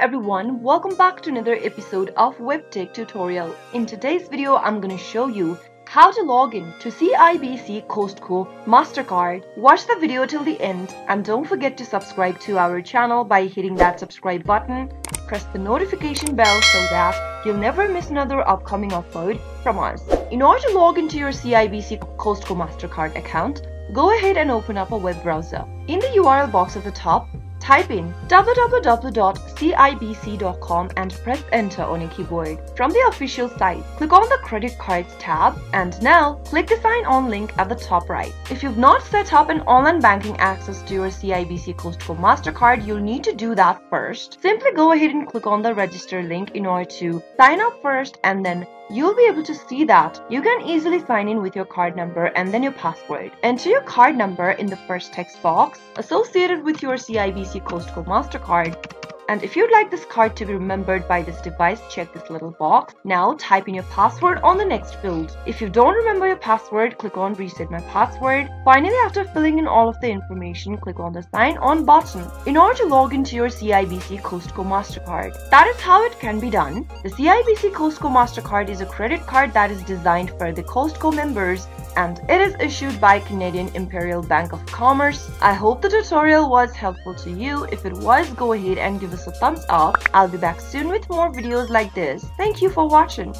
everyone, welcome back to another episode of WebTech tutorial. In today's video, I'm gonna show you how to log in to CIBC Costco MasterCard. Watch the video till the end and don't forget to subscribe to our channel by hitting that subscribe button. Press the notification bell so that you'll never miss another upcoming upload from us. In order to log into your CIBC Costco MasterCard account, go ahead and open up a web browser. In the URL box at the top, Type in www.cibc.com and press enter on your keyboard. From the official site, click on the credit cards tab and now click the sign on link at the top right. If you've not set up an online banking access to your CIBC Costco MasterCard, you'll need to do that first. Simply go ahead and click on the register link in order to sign up first and then you'll be able to see that you can easily sign in with your card number and then your password. Enter your card number in the first text box associated with your CIBC Costco MasterCard and if you'd like this card to be remembered by this device, check this little box. Now type in your password on the next field. If you don't remember your password, click on reset my password. Finally, after filling in all of the information, click on the sign on button in order to log into your CIBC Costco MasterCard. That is how it can be done. The CIBC Costco MasterCard is a credit card that is designed for the Costco members and it is issued by Canadian Imperial Bank of Commerce. I hope the tutorial was helpful to you. If it was, go ahead and give a thumbs up. I'll be back soon with more videos like this. Thank you for watching.